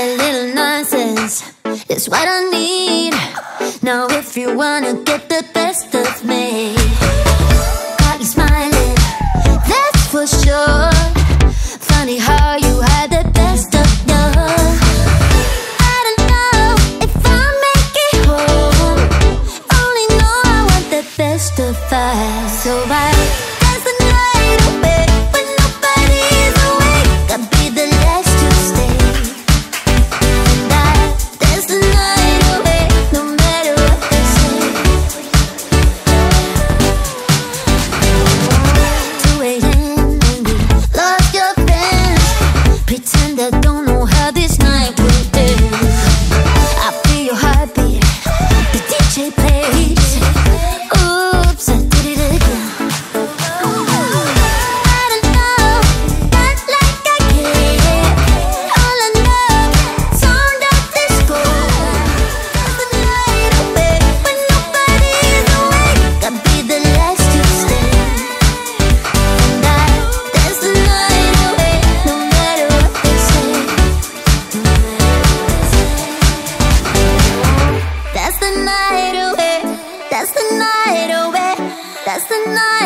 A little nonsense is what I need. Now, if you wanna get the best of me, got you smiling, that's for sure. Funny how you had the best of yours. Best of us, so I night.